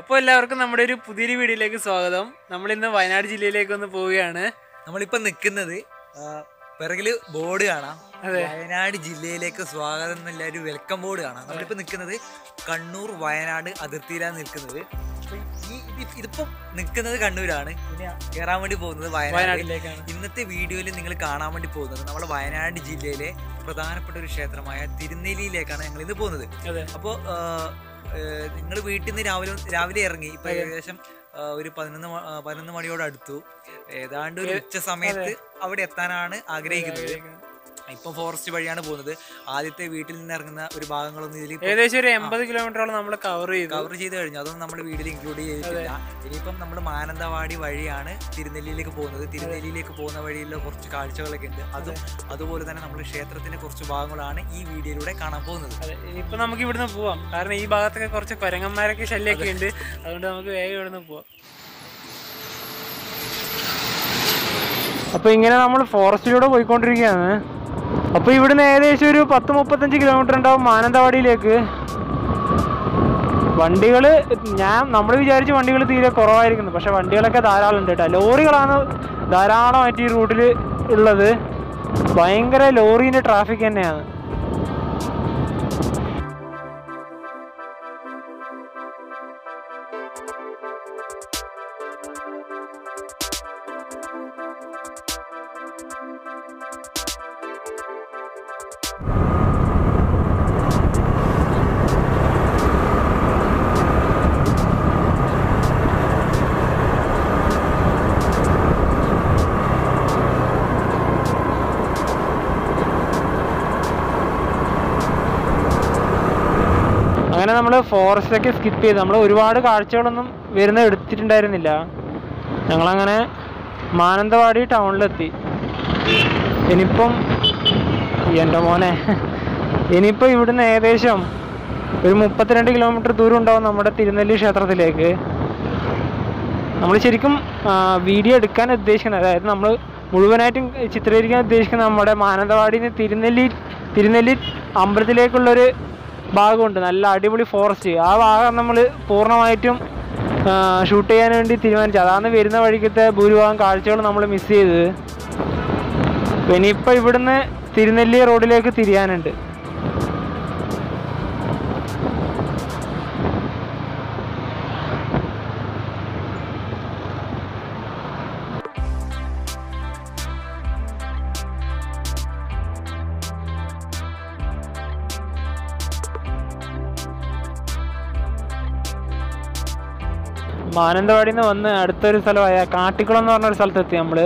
അപ്പോൾ എല്ലാവർക്കും നമ്മുടെ ഒരു പുതിയൊരു വീഡിയോയിലേക്ക് സ്വാഗതം. നമ്മൾ ഇന്ന് വയനാട് ജില്ലയിലേക്ക് ഒന്ന് പോവുകയാണ്. നമ്മളിപ്പോ നിൽക്കുന്നത് പിറകിൽ ബോർഡ് കാണാം. വയനാട് ജില്ലയിലേക്ക് സ്വാഗതം എന്നുള്ള ഒരു വെൽക്കം ബോർഡ് കാണാം. നമ്മളിപ്പോ നിൽക്കുന്നത് കണ്ണൂർ വയനാട് അതിർത്തിയിലാണ് നിൽക്കുന്നത്. ഈ ഇത് ഇതിപ്പം നിൽക്കുന്നത് കണ്ണൂരാണ്. കയറാൻ വേണ്ടി പോകുന്നത് വയനാട്. വയനാട്ടിലേക്കാണ് ഇന്നത്തെ വീഡിയോയിൽ നിങ്ങൾ കാണാൻ വേണ്ടി പോകുന്നത് നമ്മുടെ വയനാട് ജില്ലയിലെ പ്രധാനപ്പെട്ട ഒരു ക്ഷേത്രമായ തിരുനെല്ലിയിലേക്കാണ് ഞങ്ങൾ ഇന്ന് പോകുന്നത്. അപ്പോൾ നിങ്ങൾ വീട്ടിൽ നിന്ന് രാവിലെ രാവിലെ ഇറങ്ങി. ഇപ്പൊ ഏകദേശം ഒരു പതിനൊന്ന് പതിനൊന്ന് മണിയോട് അടുത്തു. ഏതാണ്ട് ഒരു ഉച്ച സമയത്ത് അവിടെ എത്താനാണ് ആഗ്രഹിക്കുന്നത്. ഇപ്പൊ ഫോറസ്റ്റ് വഴിയാണ് പോകുന്നത്. ആദ്യത്തെ വീട്ടിൽ നിന്ന് ഇറങ്ങുന്ന ഒരു ഭാഗങ്ങളൊന്നും ഇതിൽ ഏകദേശം ഒരു എൺപത് കിലോമീറ്ററോളം നമ്മൾ കവർ ചെയ്തു കവർ ചെയ്ത് കഴിഞ്ഞു. അതൊന്നും നമ്മൾ വീഡിയോയിൽ ഇൻക്ലൂഡ് ചെയ്തിട്ടില്ല. ഇനിയിപ്പം നമ്മൾ മാനന്തവാടി വഴിയാണ് തിരുനെല്ലിയിലേക്ക് പോകുന്നത്. തിരുനെല്ലിയിലേക്ക് പോകുന്ന വഴിയിൽ കുറച്ച് കാഴ്ചകളൊക്കെ ഉണ്ട്. അതും അതുപോലെ തന്നെ നമ്മൾ ക്ഷേത്രത്തിന്റെ കുറച്ച് ഭാഗങ്ങളാണ് ഈ വീഡിയോയിലൂടെ കാണാൻ പോകുന്നത്. ഇപ്പൊ നമുക്ക് ഇവിടുന്ന് പോവാം. കാരണം ഈ ഭാഗത്തൊക്കെ കുറച്ച് കൊരങ്ങന്മാരൊക്കെ ശല്യമൊക്കെ ഉണ്ട്. അതുകൊണ്ട് നമുക്ക് വേഗം ഇവിടുന്ന് പോവാം. അപ്പോൾ ഇങ്ങനെ നമ്മൾ ഫോറസ്റ്റിലൂടെ പോയിക്കൊണ്ടിരിക്കുകയാണ്. അപ്പോൾ ഇവിടുന്ന് ഏകദേശം ഒരു പത്ത് മുപ്പത്തഞ്ച് കിലോമീറ്റർ ഉണ്ടാവും മാനന്തവാടിയിലേക്ക്. വണ്ടികൾ ഞാൻ നമ്മൾ വിചാരിച്ച വണ്ടികൾ തീരെ കുറവായിരിക്കുന്നു. പക്ഷെ വണ്ടികളൊക്കെ ധാരാളം ഉണ്ട് കേട്ടോ. ലോറികളാണ് ധാരാളമായിട്ട് ഈ റൂട്ടിൽ ഉള്ളത്. ഭയങ്കര ലോറീന്റെ ട്രാഫിക് തന്നെയാണ്. അങ്ങനെ നമ്മൾ ഫോറസ്റ്റൊക്കെ സ്കിപ്പ് ചെയ്ത്. നമ്മൾ ഒരുപാട് കാഴ്ചകളൊന്നും വരുന്ന എടുത്തിട്ടുണ്ടായിരുന്നില്ല. ഞങ്ങളങ്ങനെ മാനന്തവാടി ടൗണിലെത്തി ഇനിയിപ്പം എന്റെ മോനെ ഇനിയിപ്പോൾ ഇവിടുന്ന് ഏകദേശം ഒരു മുപ്പത്തിരണ്ട് കിലോമീറ്റർ ദൂരം ഉണ്ടാവും നമ്മുടെ തിരുനെല്ലി ക്ഷേത്രത്തിലേക്ക്. നമ്മൾ ശരിക്കും വീഡിയോ എടുക്കാൻ ഉദ്ദേശിക്കുന്നത് അതായത് നമ്മൾ മുഴുവനായിട്ടും ചിത്രീകരിക്കാൻ ഉദ്ദേശിക്കുന്നത് നമ്മുടെ മാനന്തവാടിയിൽ നിന്ന് തിരുനെല്ലി തിരുനെല്ലി അമ്പലത്തിലേക്കുള്ളൊരു ഭാഗമുണ്ട്. നല്ല അടിപൊളി ഫോറസ്റ്റ് ആ ഭാഗം നമ്മൾ പൂർണമായിട്ടും ഷൂട്ട് ചെയ്യാൻ വേണ്ടി തീരുമാനിച്ചു. അതാണ് വരുന്ന വഴിക്കത്തെ ഭൂരിഭാഗം കാഴ്ചകൾ നമ്മൾ മിസ് ചെയ്തത്. ഇനിയിപ്പോൾ ഇവിടുന്ന് തിരുനെല്ലി റോഡിലേക്ക് തിരിയാനുണ്ട്. മാനന്തവാടിയിൽ നിന്ന് വന്ന് അടുത്തൊരു സ്ഥലമായ കാട്ടിക്കുളം എന്ന് പറഞ്ഞൊരു സ്ഥലത്തെത്തി നമ്മൾ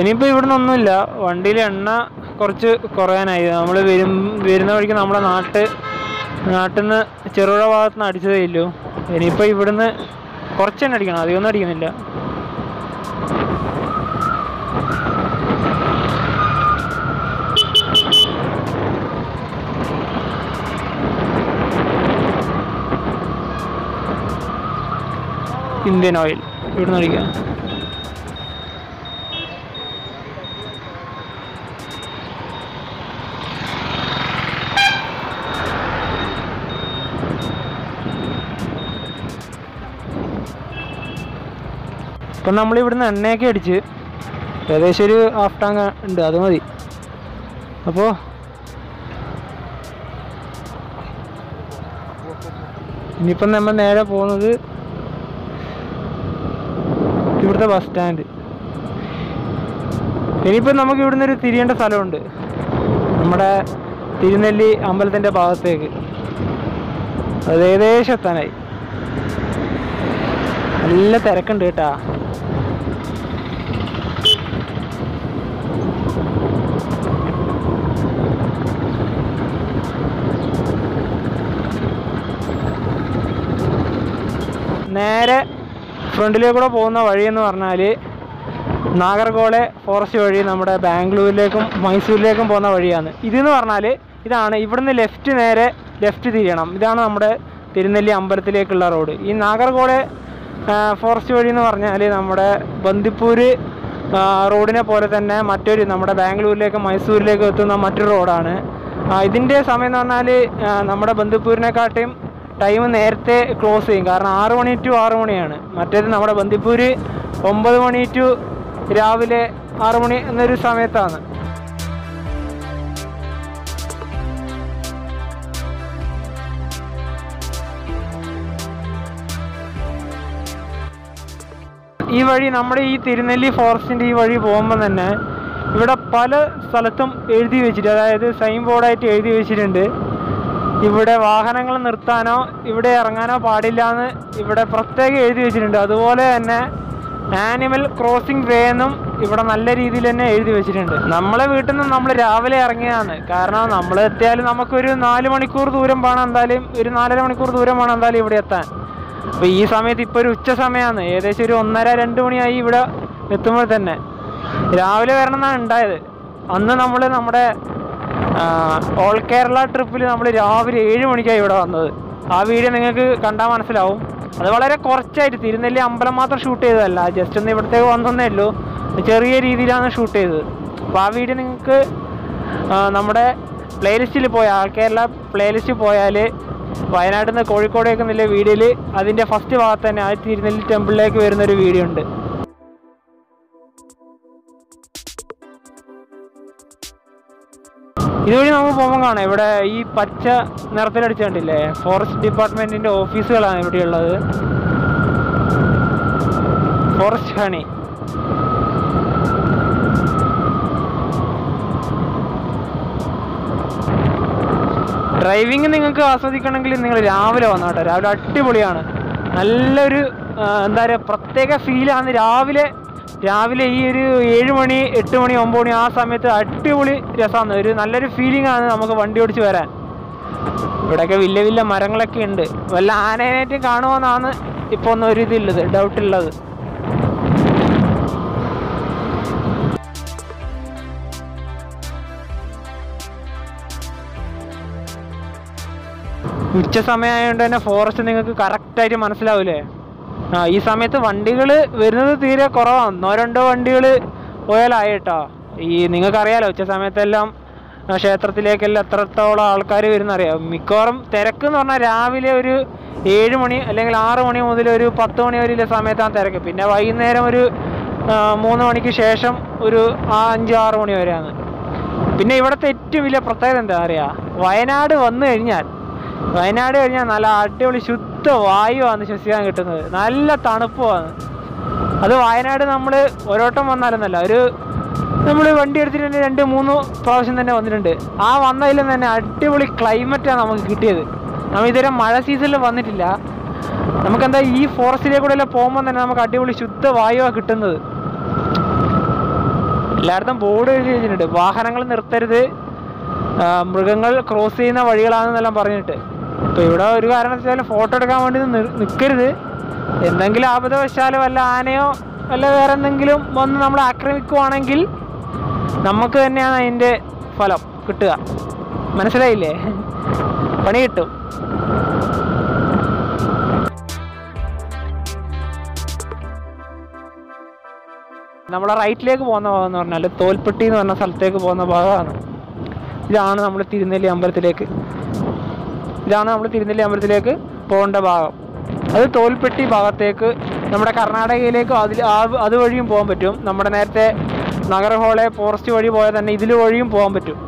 ഇനിയിപ്പോൾ ഇവിടുന്ന് ഒന്നുമില്ല. വണ്ടിയിൽ എണ്ണ കുറച്ച് കുറയാനായി. നമ്മൾ വരും വരുന്ന വഴിക്ക് നമ്മുടെ നാട്ട് നാട്ടിൽ നിന്ന് ചെറുപുഴ ഭാഗത്ത് നിന്ന് അടിച്ചതേ ഇല്ലൂ. ഇനിയിപ്പോൾ ഇവിടുന്ന് കുറച്ച് എണ്ണ അടിക്കണം. അധികമൊന്നും അടിക്കുന്നില്ല. ഇന്ത്യൻ ഓയിൽ ഇവിടെ നിന്ന് അടിക്കാം ഇപ്പം നമ്മൾ ഇവിടുന്ന് എണ്ണയൊക്കെ അടിച്ച് ഏകദേശം ഒരു ഹാഫ് ടാങ്ക് ഉണ്ട് അത് മതി. അപ്പോൾ ഇനിയിപ്പം നമ്മൾ നേരെ പോകുന്നത് ഇവിടുത്തെ ബസ് സ്റ്റാൻഡ് ഇനിയിപ്പോൾ നമുക്ക് ഇവിടുന്ന് ഒരു തിരിയേണ്ട സ്ഥലമുണ്ട്. നമ്മുടെ തിരുനെല്ലി അമ്പലത്തിന്റെ ഭാഗത്തേക്ക്. അത് ഏകദേശം എത്താനായി. നല്ല തിരക്കുണ്ട് കേട്ടാ. നേരെ ഫ്രണ്ടിലേക്കൂടെ പോകുന്ന വഴി എന്ന് പറഞ്ഞാൽ നാഗർകോളെ ഫോറസ്റ്റ് വഴി നമ്മുടെ ബാംഗ്ലൂരിലേക്കും മൈസൂരിലേക്കും പോകുന്ന വഴിയാണ്. ഇതെന്ന് പറഞ്ഞാൽ ഇതാണ് ഇവിടുന്ന് ലെഫ്റ്റ് നേരെ ലെഫ്റ്റ് തിരിയണം. ഇതാണ് നമ്മുടെ തിരുനെല്ലി അമ്പലത്തിലേക്കുള്ള റോഡ് ഈ നാഗർകോളെ ഫോറസ്റ്റ് വഴി എന്ന് പറഞ്ഞാൽ നമ്മുടെ ബന്ദിപ്പൂർ റോഡിനെ പോലെ തന്നെ മറ്റൊരു നമ്മുടെ ബാംഗ്ലൂരിലേക്കും മൈസൂരിലേക്കും എത്തുന്ന മറ്റൊരു റോഡാണ് ഇതിന്റെ സമയം എന്ന് പറഞ്ഞാൽ നമ്മുടെ ബന്ദിപ്പൂരിനെക്കാട്ടിയും ടൈം നേരത്തെ ക്ലോസ് ചെയ്യും. കാരണം ആറ് മണി ടു ആറ് മണിയാണ്. മറ്റേത് നമ്മുടെ ബന്ദിപ്പൂര് ഒമ്പത് മണി ടു രാവിലെ ആറ് മണി എന്നൊരു സമയത്താണ്. ഈ വഴി നമ്മുടെ ഈ തിരുനെല്ലി ഫോറസ്റ്റിന്റെ ഈ വഴി പോകുമ്പോൾ തന്നെ ഇവിടെ പല സ്ഥലത്തും എഴുതി വെച്ചിട്ട് അതായത് സൈൻ ബോർഡായിട്ട് എഴുതി വെച്ചിട്ടുണ്ട്. ഇവിടെ വാഹനങ്ങൾ നിർത്താനോ ഇവിടെ ഇറങ്ങാനോ പാടില്ല എന്ന് ഇവിടെ പ്രത്യേകം എഴുതി വെച്ചിട്ടുണ്ട്. അതുപോലെ തന്നെ ആനിമൽ ക്രോസിംഗ് വേ എന്നും ഇവിടെ നല്ല രീതിയിൽ തന്നെ എഴുതി വെച്ചിട്ടുണ്ട്. നമ്മളെ വീട്ടിൽ നിന്ന് നമ്മൾ രാവിലെ ഇറങ്ങിയതാണ്. കാരണം നമ്മൾ എത്തിയാലും നമുക്കൊരു നാല് മണിക്കൂർ ദൂരം വേണം എന്തായാലും ഒരു നാലര മണിക്കൂർ ദൂരം വേണം എന്തായാലും ഇവിടെ എത്താൻ. അപ്പോൾ ഈ സമയത്ത് ഇപ്പോൾ ഒരു ഉച്ച സമയമാണ് ഏകദേശം ഒരു ഒന്നര രണ്ട് മണിയായി ഇവിടെ എത്തുമ്പോൾ തന്നെ. രാവിലെ വരണം എന്നാണ് ഉണ്ടായത്. അന്ന് നമ്മൾ നമ്മുടെ ഓൾ കേരള ട്രിപ്പിൽ നമ്മൾ രാവിലെ ഏഴ് മണിക്കാണ് ഇവിടെ വന്നത്. ആ വീഡിയോ നിങ്ങൾക്ക് കണ്ടാൽ മനസ്സിലാവും. അത് വളരെ കുറച്ചായിട്ട് തിരുനെല്ലി അമ്പലം മാത്രം ഷൂട്ട് ചെയ്തതല്ല. ജസ്റ്റ് ഒന്ന് ഇവിടത്തേക്ക് വന്നതന്നേ ഉള്ളൂ. ചെറിയ രീതിയിലാണ് ഷൂട്ട് ചെയ്തത്. അപ്പോൾ ആ വീഡിയോ നിങ്ങൾക്ക് നമ്മുടെ പ്ലേലിസ്റ്റിൽ പോയാൽ ആൾ കേരള പ്ലേലിസ്റ്റിൽ പോയാൽ വയനാട്ടിൽ നിന്ന് കോഴിക്കോടേക്ക് എന്നുള്ള വീഡിയോയിൽ അതിന്റെ ഫസ്റ്റ് ഭാഗത്ത് തന്നെ ആ തിരുനെല്ലി ടെമ്പിളിലേക്ക് വരുന്നൊരു വീഡിയോ ഉണ്ട്. ഇതുവഴി നമുക്ക് പോകുമ്പോൾ കാണാം. ഇവിടെ ഈ പച്ച നിറത്തിലടിച്ച് കണ്ടില്ലേ ഫോറസ്റ്റ് ഡിപ്പാർട്ട്മെന്റിന്റെ ഓഫീസുകളാണ് ഇവിടെ ഉള്ളത്. ഫോറസ്റ്റ് ഹണി ഡ്രൈവിംഗ് നിങ്ങൾക്ക് ആസ്വദിക്കണമെങ്കിൽ നിങ്ങൾ രാവിലെ വന്നോട്ടെ രാവിലെ അടിപൊളിയാണ്. നല്ലൊരു എന്താ പറയുക പ്രത്യേക ഫീലാണ് രാവിലെ രാവിലെ ഈ ഒരു ഏഴ് മണി എട്ട് മണി ഒമ്പത് മണി ആ സമയത്ത് അടിപൊളി രസമാണ്. ഒരു നല്ലൊരു ഫീലിംഗ് ആണ് നമുക്ക് വണ്ടി ഓടിച്ച് വരാൻ. ഇവിടെയൊക്കെ വലിയ വലിയ മരങ്ങളൊക്കെ ഉണ്ട്. വല്ല ആനേനേറ്റും കാണുമെന്നാണ് ഇപ്പോൾ ഒന്നും ഒരു ഇതില്ലത് ഡൗട്ടുള്ളത് ഉച്ച സമയമായതുകൊണ്ട് തന്നെ ഫോറസ്റ്റ് നിങ്ങൾക്ക് കറക്റ്റായിട്ട് മനസ്സിലാവില്ലേ ആ ഈ സമയത്ത് വണ്ടികൾ വരുന്നത് തീരെ കുറവാണ് ഒന്നോ രണ്ടോ വണ്ടികൾ പോയാലായി കേട്ടോ ഈ നിങ്ങൾക്കറിയാലോ ഉച്ച സമയത്തെല്ലാം ക്ഷേത്രത്തിലേക്കെല്ലാം എത്രത്തോളം ആൾക്കാർ വരുന്നറിയാം? മിക്കവാറും തിരക്ക് എന്ന് പറഞ്ഞാൽ രാവിലെ ഒരു ഏഴ് മണി അല്ലെങ്കിൽ ആറ് മണി മുതൽ ഒരു പത്ത് മണി വരെയുള്ള സമയത്താണ് തിരക്ക്. പിന്നെ വൈകുന്നേരം ഒരു മൂന്ന് മണിക്ക് ശേഷം ഒരു അഞ്ച് ആറ് മണി വരെയാണ്. പിന്നെ ഇവിടുത്തെ ഏറ്റവും വലിയ പ്രത്യേകത എന്താ അറിയാ? വയനാട് വന്നു കഴിഞ്ഞാൽ വയനാട് കഴിഞ്ഞാൽ നല്ല അടിപൊളി ശുദ്ധ വായുവാണ് ശ്വസിക്കാൻ കിട്ടുന്നത്. നല്ല തണുപ്പുമാണ് അത് വയനാട് നമ്മൾ ഒരോട്ടം വന്നാലെന്നല്ല ഒരു നമ്മൾ വണ്ടി എടുത്തിട്ട് രണ്ട് മൂന്ന് പ്രാവശ്യം തന്നെ വന്നിട്ടുണ്ട്. ആ വന്നതിലും തന്നെ അടിപൊളി ക്ലൈമറ്റാണ് നമുക്ക് കിട്ടിയത്. നമ്മൾ ഇതുവരെ മഴ സീസണിൽ വന്നിട്ടില്ല. നമുക്കെന്താ ഈ ഫോറസ്റ്റിലേക്ക് കൂടെ എല്ലാം പോകുമ്പോൾ തന്നെ നമുക്ക് അടിപൊളി ശുദ്ധ വായുവാണ് കിട്ടുന്നത്. എല്ലായിടത്തും ബോർഡ് എഴുതി വെച്ചിട്ടുണ്ട്. വാഹനങ്ങൾ നിർത്തരുത്. മൃഗങ്ങൾ ക്രോസ് ചെയ്യുന്ന വഴികളാണെന്നെല്ലാം പറഞ്ഞിട്ട്. അപ്പോൾ ഇവിടെ ഒരു കാരണവശാലും ഫോട്ടോ എടുക്കാൻ വേണ്ടി നിൽക്കരുത് എന്തെങ്കിലും ആപതവശാലോ വല്ല ആനയോ വല്ല വേറെ എന്തെങ്കിലും വന്ന് നമ്മൾ ആക്രമിക്കുവാണെങ്കിൽ നമുക്ക് തന്നെയാണ് അതിന്റെ ഫലം കിട്ടുക. മനസ്സിലായില്ലേ? പണി കിട്ടും. നമ്മളെ റൈറ്റിലേക്ക് പോകുന്ന ഭാഗം എന്ന് പറഞ്ഞാൽ തോൽപ്പെട്ടി എന്ന് പറഞ്ഞ സ്ഥലത്തേക്ക് പോകുന്ന ഭാഗമാണ്. ഇതാണ് നമ്മൾ തിരുനെല്ലി അമ്പലത്തിലേക്ക്. ഇതാണ് നമ്മൾ തിരുനെല്ലി അമ്പലത്തിലേക്ക് പോകേണ്ട ഭാഗം. അത് തോൽപ്പെട്ടി ഭാഗത്തേക്ക് നമ്മുടെ കർണാടകയിലേക്ക് അതിൽ അതുവഴിയും പോകാൻ പറ്റും. നമ്മുടെ നേരത്തെ നഗരഹോളെ ഫോറസ്റ്റ് വഴി പോയാൽ തന്നെ ഇതിൽ വഴിയും പോകാൻ പറ്റും.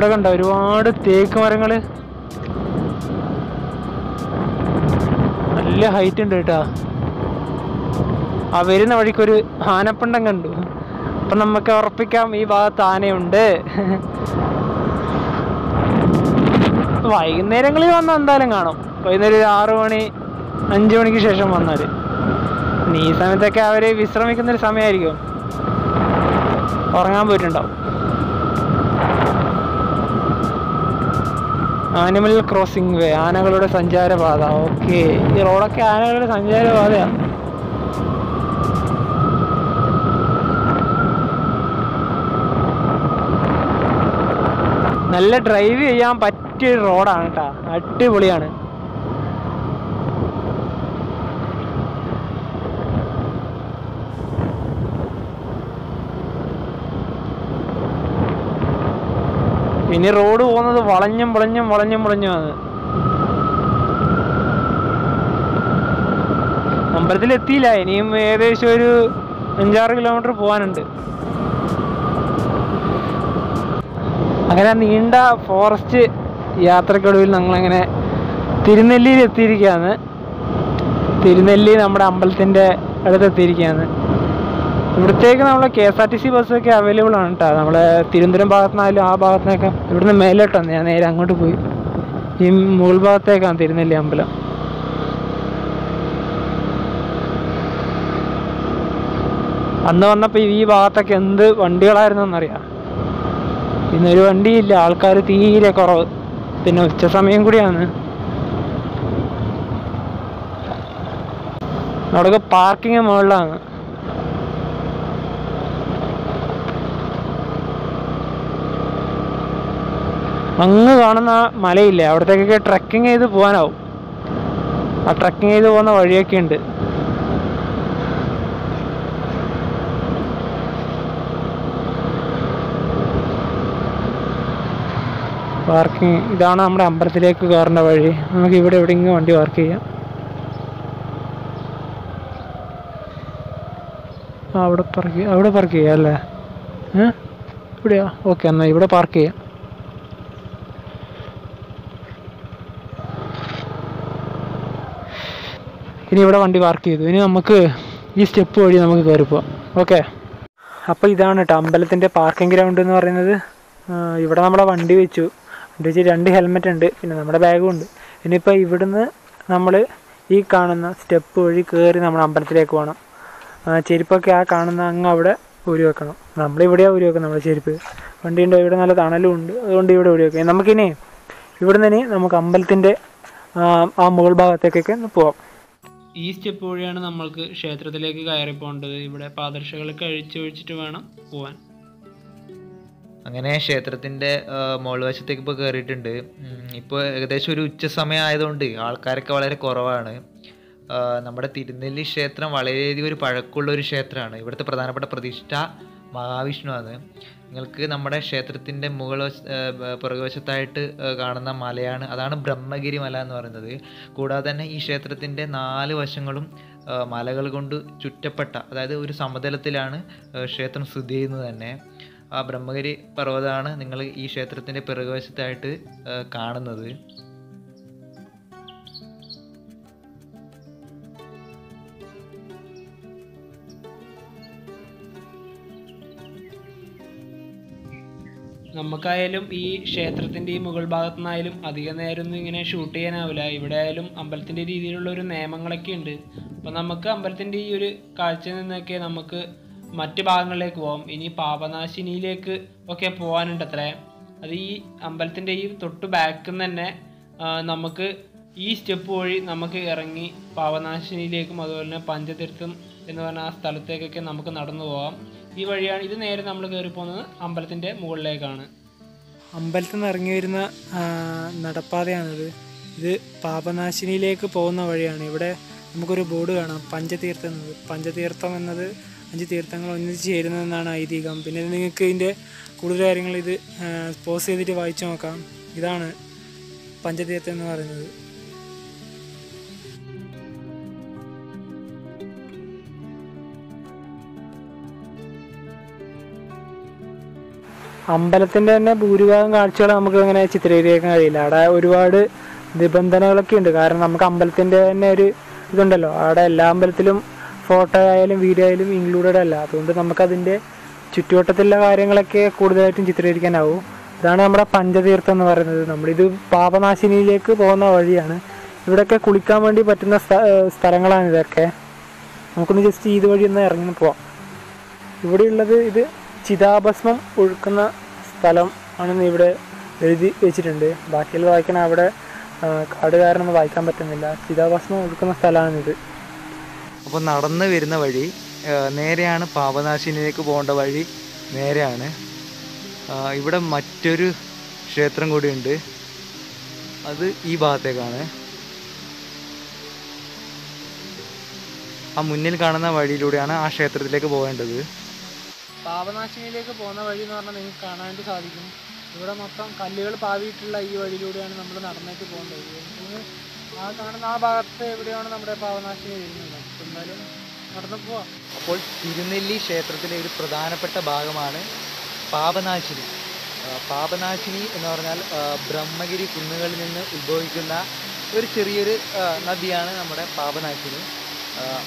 ഇവിടെ കണ്ട ഒരുപാട് തേക്ക് മരങ്ങൾ. നല്ല ഹൈറ്റ് ഉണ്ട് കേട്ടാ. ആ വരുന്ന വഴിക്കൊരു ആനപ്പിണ്ടം കണ്ടു. അപ്പൊ നമുക്ക് ഉറപ്പിക്കാം ഈ ഭാഗത്ത് ആനയുണ്ട്. വൈകുന്നേരങ്ങളിൽ വന്നാൽ എന്തായാലും കാണും. വൈകുന്നേരം ഒരു ആറു മണി അഞ്ചു മണിക്ക് ശേഷം വന്നാൽ. ഈ സമയത്തൊക്കെ അവർ വിശ്രമിക്കുന്ന ഒരു സമയമായിരിക്കും. ഉറങ്ങാൻ പോയിട്ടുണ്ടാവും. ആനിമൽ ക്രോസിംഗ് വേ ആനകളുടെ സഞ്ചാരപാത. ഓക്കെ. ഈ റോഡൊക്കെ ആനകളുടെ സഞ്ചാരപാതയാണ് നല്ല ഡ്രൈവ് ചെയ്യാൻ പറ്റിയ റോഡാണ് കേട്ടോ. അടിപൊളിയാണ്. ഇനി റോഡ് പോകുന്നത് വളഞ്ഞും വളഞ്ഞും വളഞ്ഞും വളഞ്ഞും അത് അമ്പലത്തിൽ എത്തിയില്ല. ഇനിയും ഏകദേശം ഒരു അഞ്ചാറ് കിലോമീറ്റർ പോകാനുണ്ട് അങ്ങനെ നീണ്ട ഫോറസ്റ്റ് യാത്രക്കൊടുവിൽ ഞങ്ങളങ്ങനെ തിരുനെല്ലിയിൽ എത്തിയിരിക്കുകയാണ് തിരുനെല്ലി നമ്മുടെ അമ്പലത്തിന്റെ അടുത്ത് എത്തിയിരിക്കുകയാണ് ഇവിടത്തേക്ക് നമ്മളെ K S R T C ബസ്സൊക്കെ അവൈലബിൾ ആണ് കേട്ടോ നമ്മളെ തിരുവനന്തപുരം ഭാഗത്തുനിന്നായാലും ആ ഭാഗത്തുനിന്നൊക്കെ ഇവിടുന്ന് മേലോട്ടാണ് ഞാൻ നേരെ അങ്ങോട്ട് പോയി. ഈ മുകൾ ഭാഗത്തേക്കാണ് തിരുനെല്ലി അമ്പലം. അന്ന് വന്നപ്പോൾ ഈ ഭാഗത്തൊക്കെ എന്ത് വണ്ടികളായിരുന്നു എന്നറിയാം ഇന്നൊരു വണ്ടിയില്ല. ആൾക്കാർ തീരെ കുറവ്. പിന്നെ ഉച്ച സമയം കൂടിയാണ്. അവിടെ പാർക്കിങ് മുകളിലാണ്. അങ്ങ് കാണുന്ന മലയില്ലേ അവിടത്തേക്കൊക്കെ ട്രക്കിങ് ചെയ്ത് പോകാനാവും. ആ ട്രക്കിങ് ചെയ്ത് പോകുന്ന വഴിയൊക്കെ ഉണ്ട്. പാർക്കിംഗ് ഇതാണ് നമ്മുടെ അമ്പലത്തിലേക്ക് കയറേണ്ട വഴി. നമുക്ക് ഇവിടെ എവിടെയെങ്കിലും വണ്ടി പാർക്ക് ചെയ്യാം. അവിടെ പാർക്ക് അവിടെ പാർക്ക് ചെയ്യാം അല്ലേ? ഏ? ഇവിടെയാ? ഓക്കെ എന്നാൽ ഇവിടെ പാർക്ക് ചെയ്യാം. ഇനി ഇവിടെ വണ്ടി പാർക്ക് ചെയ്തു. ഇനി നമുക്ക് ഈ സ്റ്റെപ്പ് വഴി നമുക്ക് കയറി പോവാം. ഓക്കെ അപ്പോൾ ഇതാണ് കേട്ടോ അമ്പലത്തിന്റെ പാർക്കിംഗ് ഗ്രൗണ്ട് എന്ന് പറയുന്നത്. ഇവിടെ നമ്മളെ വണ്ടി വെച്ചു. വണ്ടി വെച്ച് രണ്ട് ഹെൽമെറ്റ് ഉണ്ട്. പിന്നെ നമ്മുടെ ബാഗും ഉണ്ട്. ഇനിയിപ്പോൾ ഇവിടുന്ന് നമ്മൾ ഈ കാണുന്ന സ്റ്റെപ്പ് വഴി കയറി നമ്മൾ അമ്പലത്തിലേക്ക് പോകണം ചെരുപ്പൊക്കെ ആ കാണുന്ന അങ്ങ് അവിടെ ഊരി വെക്കണം. നമ്മളിവിടെയാണ് ഊരി വെക്കുന്നത് നമ്മുടെ ചെരുപ്പ്. വണ്ടിയുണ്ട് ഇവിടെ നല്ല തണലും ഉണ്ട്. അതുകൊണ്ട് ഇവിടെ ഊരി വെക്കാം. നമുക്കിനി ഇവിടുന്ന് ഇനി നമുക്ക് അമ്പലത്തിന്റെ ആ മുകൾ ഭാഗത്തേക്കൊക്കെ ഒന്ന് പോവാം. ഈ സ്റ്റെപ്പ് വഴിയാണ് നമ്മൾക്ക് ക്ഷേത്രത്തിലേക്ക് കയറി പോകേണ്ടത് ഇവിടെ പാദർശകൾ കഴിച്ചൊഴിച്ചിട്ട് വേണം പോവാൻ. അങ്ങനെ ക്ഷേത്രത്തിന്റെ മോൾ വശത്തേക്ക് ഇപ്പോൾ കയറിയിട്ടുണ്ട് ഇപ്പോൾ ഏകദേശം ഒരു ഉച്ച സമയം ആയതുകൊണ്ട് ആൾക്കാരൊക്കെ വളരെ കുറവാണ്. നമ്മുടെ തിരുനെല്ലി ക്ഷേത്രം വളരെയധികം ഒരു പഴക്കമുള്ള ഒരു ക്ഷേത്രമാണ്. ഇവിടുത്തെ പ്രധാനപ്പെട്ട പ്രതിഷ്ഠ മഹാവിഷ്ണുവാണ് നിങ്ങൾക്ക് നമ്മുടെ ക്ഷേത്രത്തിന്റെ മുകൾ വശ പുറകുവശത്തായിട്ട് കാണുന്ന മലയാണ്. അതാണ് ബ്രഹ്മഗിരി മല എന്ന് പറയുന്നത്. കൂടാതെ തന്നെ ഈ ക്ഷേത്രത്തിന്റെ നാല് വശങ്ങളും മലകൾ കൊണ്ട് ചുറ്റപ്പെട്ട അതായത് ഒരു സമതലത്തിലാണ് ക്ഷേത്രം സ്ഥിതി ചെയ്യുന്നത് തന്നെ. ആ ബ്രഹ്മഗിരി പർവതമാണ് നിങ്ങൾ ഈ ക്ഷേത്രത്തിന്റെ പിറകുവശത്തായിട്ട് കാണുന്നത്. നമുക്കായാലും ഈ ക്ഷേത്രത്തിന്റെ ഈ മുകൾ ഭാഗത്തു അധിക നേരമൊന്നും ഇങ്ങനെ ഷൂട്ട് ചെയ്യാനാവില്ല. ഇവിടെ ആയാലും അമ്പലത്തിന്റെ രീതിയിലുള്ള ഒരു നിയമങ്ങളൊക്കെ ഉണ്ട്. അപ്പം നമുക്ക് അമ്പലത്തിന്റെ ഈ ഒരു കാഴ്ചയിൽ നിന്നൊക്കെ നമുക്ക് മറ്റ് ഭാഗങ്ങളിലേക്ക് പോകാം ഇനി പാപനാശിനിയിലേക്ക് ഒക്കെ പോകാനുണ്ട് അത്രേ അത് ഈ അമ്പലത്തിന്റെ ഈ തൊട്ട് ബാക്കിൽ നിന്ന് തന്നെ നമുക്ക് ഈ സ്റ്റെപ്പ് വഴി നമുക്ക് ഇറങ്ങി പാവനാശിനിയിലേക്കും അതുപോലെ തന്നെ പഞ്ചതീർത്ഥം എന്ന് പറഞ്ഞ ആ സ്ഥലത്തേക്കൊക്കെ നമുക്ക് നടന്നു പോകാം ഈ വഴിയാണ് ഇത് നേരെ നമ്മൾ കയറി പോകുന്നത് അമ്പലത്തിന്റെ മുകളിലേക്കാണ്. അമ്പലത്തിൽ നിന്ന് ഇറങ്ങി വരുന്ന നടപ്പാതയാണിത്. ഇത് പാപനാശിനിയിലേക്ക് പോകുന്ന വഴിയാണ്. ഇവിടെ നമുക്കൊരു ബോർഡ് കാണാം. പഞ്ചതീർത്ഥം എന്നത്. പഞ്ചതീർത്ഥം എന്നത് അഞ്ച് തീർത്ഥങ്ങൾ ഒന്നിച്ച് ചേരുന്നതെന്നാണ് ഐതിഹ്യം. പിന്നെ നിങ്ങൾക്ക് ഇതിന്റെ കൂടുതൽ കാര്യങ്ങൾ ഇത് പോസ് ചെയ്തിട്ട് വായിച്ചു നോക്കാം. ഇതാണ് പഞ്ചതീർത്ഥം എന്ന് പറയുന്നത്. അമ്പലത്തിന്റെ തന്നെ ഭൂരിഭാഗം കാഴ്ചകൾ നമുക്ക് അങ്ങനെ ചിത്രീകരിക്കാൻ കഴിയില്ല അവിടെ ഒരുപാട് നിബന്ധനകളൊക്കെ ഉണ്ട്. കാരണം നമുക്ക് അമ്പലത്തിന്റെ തന്നെ ഒരു ഇതുണ്ടല്ലോ. അവിടെ എല്ലാ അമ്പലത്തിലും ഫോട്ടോ ആയാലും വീഡിയോ ആയാലും ഇൻക്ലൂഡഡ് അല്ല. അതുകൊണ്ട് നമുക്കതിന്റെ ചുറ്റുവട്ടത്തിലുള്ള കാര്യങ്ങളൊക്കെ കൂടുതലായിട്ടും ചിത്രീകരിക്കാനാവും. ഇതാണ് നമ്മുടെ പഞ്ചതീർത്ഥം എന്ന് പറയുന്നത്. നമ്മളിത് പാപനാശിനിയിലേക്ക് പോകുന്ന വഴിയാണ്. ഇവിടെയൊക്കെ കുളിക്കാൻ വേണ്ടി പറ്റുന്ന സ്ഥ- സ്ഥലങ്ങളാണ് ഇതൊക്കെ. നമുക്കൊന്ന് ജസ്റ്റ് ഇത് വഴി ഒന്ന് ഇറങ്ങി പോവാം. ഇവിടെയുള്ളത് ഇത് ചിതാഭസ്മം ഒഴുക്കുന്ന സ്ഥലം ആണെന്ന് ഇവിടെ എഴുതി വെച്ചിട്ടുണ്ട്. ബാക്കിയുള്ള വായിക്കണ അവിടെ കാട് കാരണം വായിക്കാൻ പറ്റുന്നില്ല. ചിതാഭസ്മം ഒഴുക്കുന്ന സ്ഥലമാണിത്. അപ്പോൾ നടന്ന് വരുന്ന വഴി നേരെയാണ് പാപനാശിനിയിലേക്ക് പോകേണ്ട വഴി നേരെയാണ്. ഇവിടെ മറ്റൊരു ക്ഷേത്രം കൂടിയുണ്ട്. അത് ഈ ഭാഗത്തേക്കാണ്. ആ മുന്നിൽ കാണുന്ന വഴിയിലൂടെയാണ് ആ ക്ഷേത്രത്തിലേക്ക് പോകേണ്ടത്. പാപനാശിനിയിലേക്ക് പോകുന്ന വഴി എന്ന് പറഞ്ഞാൽ നിങ്ങൾക്ക് കാണാനായിട്ട് സാധിക്കും. ഇവിടെ മൊത്തം കല്ലുകൾ പാവിയിട്ടുള്ള ഈ വഴിയിലൂടെയാണ് നമ്മൾ നടന്നിട്ട് പോകേണ്ടത്. ആ കാണുന്ന ആ ഭാഗത്ത് എവിടെയാണ് നമ്മുടെ പാവനാശിനി വരുന്നത്? എന്തായാലും നടന്നു പോവാം. അപ്പോൾ തിരുനെല്ലി ക്ഷേത്രത്തിലെ ഒരു പ്രധാനപ്പെട്ട ഭാഗമാണ് പാപനാശിനി. പാപനാശിനി എന്ന് പറഞ്ഞാൽ ബ്രഹ്മഗിരി കുന്നുകളിൽ നിന്ന് ഉത്ഭവിക്കുന്ന ഒരു ചെറിയൊരു നദിയാണ് നമ്മുടെ പാപനാശിനി.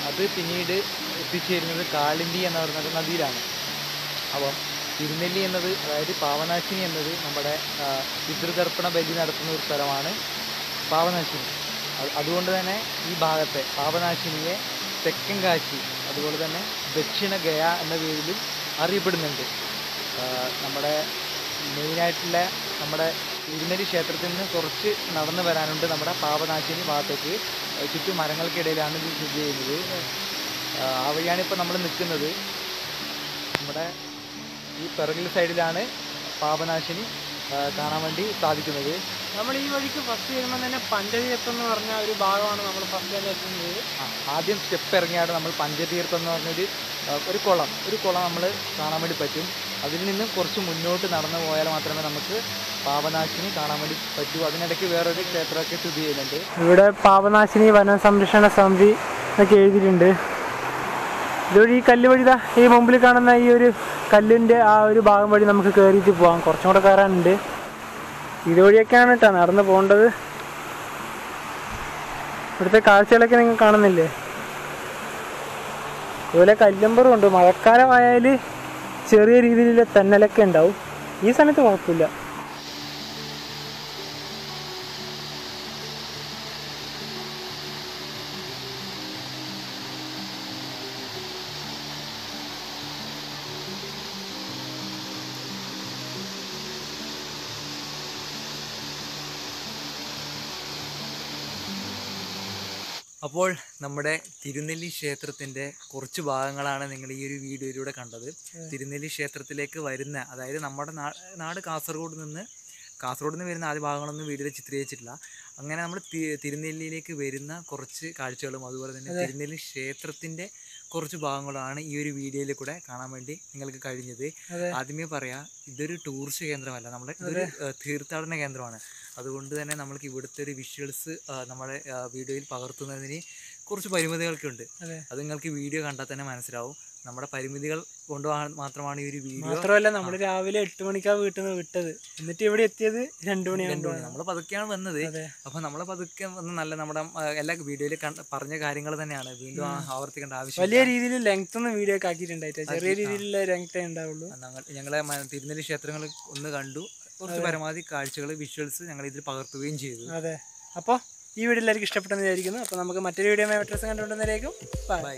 അത് പിന്നീട് എത്തിച്ചേരുന്നത് കാളിന്തി എന്ന് പറയുന്ന നദിയിലാണ്. അപ്പം തിരുനെല്ലി എന്നത് അതായത് പാവനാശിനി എന്നത് നമ്മുടെ പിതൃതർപ്പണ ബലി നടത്തുന്ന ഒരു സ്ഥലമാണ് പാവനാശിനി. അതുകൊണ്ട് തന്നെ ഈ ഭാഗത്തെ പാവനാശിനിയെ തെക്കൻ കാശി അതുപോലെ തന്നെ ദക്ഷിണ ഗയ എന്ന പേരിലും അറിയപ്പെടുന്നുണ്ട്. നമ്മുടെ മെയിനായിട്ടുള്ള നമ്മുടെ തിരുനെല്ലി ക്ഷേത്രത്തിൽ നിന്ന് കുറച്ച് നടന്നു വരാനുണ്ട് നമ്മുടെ പാപനാശിനി ഭാഗത്തേക്ക്. ചുറ്റും മരങ്ങൾക്കിടയിലാണ് ഇത് സ്ഥിതി ചെയ്യുന്നത്. അവിടെയാണ് ഇപ്പോൾ നമ്മൾ നിൽക്കുന്നത്. നമ്മുടെ ഈ പിറകിൽ സൈഡിലാണ് പാപനാശിനി കാണാൻ വേണ്ടി സാധിക്കുന്നത്. നമ്മൾ ഈ വഴിക്ക് ഫസ്റ്റ് വരുമ്പോൾ തന്നെ പഞ്ചതീർത്ഥം എന്ന് പറഞ്ഞ ഒരു ഭാഗമാണ് നമ്മൾ ഫസ്റ്റ് തന്നെ എത്തുന്നത്. ആദ്യം സ്റ്റെപ്പ് ഇറങ്ങിയാണ് നമ്മൾ പഞ്ചതീർത്ഥം എന്ന് പറഞ്ഞൊരു ഒരു കുളം ഒരു കുളം നമ്മൾ കാണാൻ വേണ്ടി പറ്റും. അതിൽ നിന്നും കുറച്ച് മുന്നോട്ട് നടന്നു പോയാൽ മാത്രമേ നമുക്ക് പാപനാശിനി കാണാൻ വേണ്ടി പറ്റൂ. അതിനിടയ്ക്ക് വേറൊരു ക്ഷേത്രമൊക്കെ സ്ഥിതി ചെയ്യുന്നുണ്ട്. ഇവിടെ പാപനാശിനി വന സംരക്ഷണ സമിതി എന്നൊക്കെ എഴുതിയിട്ടുണ്ട്. ഇതുവഴി ഈ കല്ല് വഴി ഈ മുമ്പിൽ കാണുന്ന ഈ ഒരു കല്ലിന്റെ ആ ഒരു ഭാഗം വഴി നമുക്ക് കയറിയിട്ട് പോകാം കുറച്ചും കൂടെ കയറാനുണ്ട്. ഇതുവഴിയൊക്കെയാണ് കേട്ടോ നടന്ന് പോകേണ്ടത്. ഇവിടുത്തെ കാഴ്ചകളൊക്കെ നിങ്ങൾ കാണുന്നില്ലേ? അതുപോലെ കല്ലമ്പറും ഉണ്ട്. മഴക്കാലമായാൽ ചെറിയ രീതിയിലുള്ള തെന്നലൊക്കെ ഉണ്ടാവും. ഈ സമയത്ത് കുഴപ്പമില്ല. അപ്പോൾ നമ്മുടെ തിരുനെല്ലി ക്ഷേത്രത്തിന്റെ കുറച്ച് ഭാഗങ്ങളാണ് നിങ്ങൾ ഈ ഒരു വീഡിയോയിലൂടെ കണ്ടത്. തിരുനെല്ലി ക്ഷേത്രത്തിലേക്ക് വരുന്ന അതായത് നമ്മുടെ നാട് കാസർഗോഡ് നിന്ന് കാസർഗോഡ് നിന്ന് വരുന്ന ആദ്യ ഭാഗങ്ങളൊന്നും വീഡിയോയിൽ ചിത്രീകരിച്ചിട്ടില്ല. അങ്ങനെ നമ്മൾ തിരുനെല്ലിയിലേക്ക് വരുന്ന കുറച്ച് കാഴ്ചകളും അതുപോലെ തന്നെ തിരുനെല്ലി ക്ഷേത്രത്തിന്റെ കുറച്ച് ഭാഗങ്ങളാണ് ഈ ഒരു വീഡിയോയിൽ കൂടെ കാണാൻ വേണ്ടി നിങ്ങൾക്ക് കഴിഞ്ഞത്. ആദ്യമേ പറയാം ഇതൊരു ടൂറിസ്റ്റ് കേന്ദ്രമല്ല നമ്മുടെ ഇതൊരു തീർത്ഥാടന കേന്ദ്രമാണ്. അതുകൊണ്ട് തന്നെ നമ്മൾക്ക് ഇവിടുത്തെ ഒരു വിഷ്വൽസ് നമ്മുടെ വീഡിയോയിൽ പകർത്തുന്നതിന് കുറച്ച് പരിമിതികളൊക്കെ ഉണ്ട് അത് നിങ്ങൾക്ക് വീഡിയോ കണ്ടാൽ തന്നെ മനസ്സിലാവും. നമ്മുടെ പരിമിതികൾ കൊണ്ട് മാത്രമാണ് ഈ ഒരു വീഡിയോ മാത്രമല്ല നമ്മൾ രാവിലെ എട്ട് മണിക്കാ വീട്ടിൽ നിന്ന് വിട്ടത്. എന്നിട്ട് ഇവിടെ എത്തിയത് രണ്ടു മണി രണ്ടു മണി. നമ്മൾ പതുക്കെയാണ് വന്നത്. അപ്പൊ നമ്മൾ പതുക്കെ വന്ന് നല്ല നമ്മുടെ എല്ലാ വീഡിയോയിൽ പറഞ്ഞ കാര്യങ്ങൾ തന്നെയാണ്. വീണ്ടും ആവർത്തിക്കേണ്ട ആവശ്യം വലിയ രീതിയിൽ ലെങ്ത് ഒന്നും വീഡിയോ ഒക്കെ ആക്കിയിട്ടുണ്ടായിട്ട് ചെറിയ രീതിയിലുള്ള ലെങ്ത് ഉണ്ടാവുള്ളൂ. ഞങ്ങൾ ഞങ്ങളെ തിരുനെല്ലി ക്ഷേത്രങ്ങൾ ഒന്ന് കണ്ടു. കുറച്ച് പരമാവധി കാഴ്ചകൾ വിഷ്വൽസ് ഞങ്ങൾ ഇതിൽ പകർത്തുകയും ചെയ്തു. അതെ. അപ്പോൾ ഈ വീഡിയോ എല്ലാവർക്കും ഇഷ്ടപ്പെട്ടെന്ന് വിചാരിക്കുന്നു. അപ്പോൾ നമുക്ക് മറ്റൊരു വീഡിയോ മറ്റു കണ്ടുകൊണ്ടുവന്നേക്കും ബൈ ബൈ